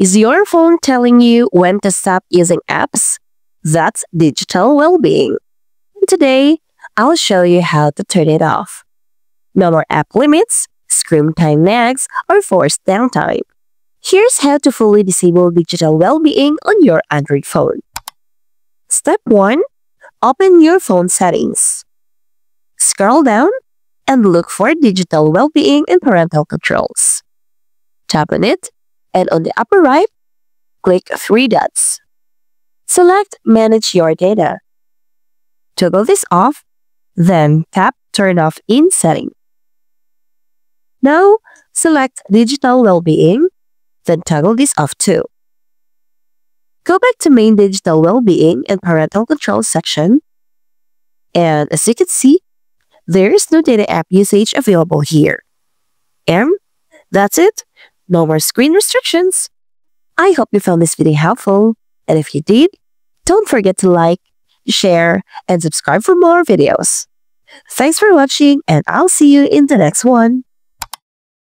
Is your phone telling you when to stop using apps? That's digital well-being. Today, I'll show you how to turn it off. No more app limits, screen time nags, or forced downtime. Here's how to fully disable digital well-being on your Android phone. Step 1. Open your phone settings. Scroll down and look for digital well-being and parental controls. Tap on it, and on the upper right, click three dots. Select Manage Your Data. Toggle this off, then tap Turn Off in Setting. Now, select Digital Wellbeing, then toggle this off too. Go back to Main Digital Wellbeing and Parental Control section, and as you can see, there is no data app usage available here. And that's it. No more screen restrictions. I hope you found this video helpful. And if you did, don't forget to like, share, and subscribe for more videos. Thanks for watching and I'll see you in the next one.